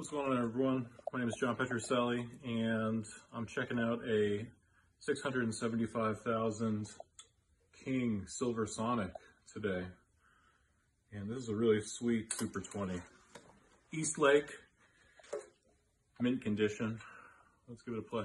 What's going on everyone? My name is John Petrucelli and I'm checking out a 675,000 King Silversonic today. And this is a really sweet Super 20. Eastlake, mint condition. Let's give it a play.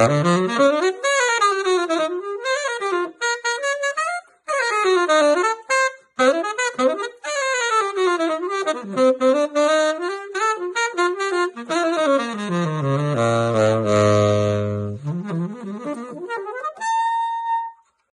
Thank you.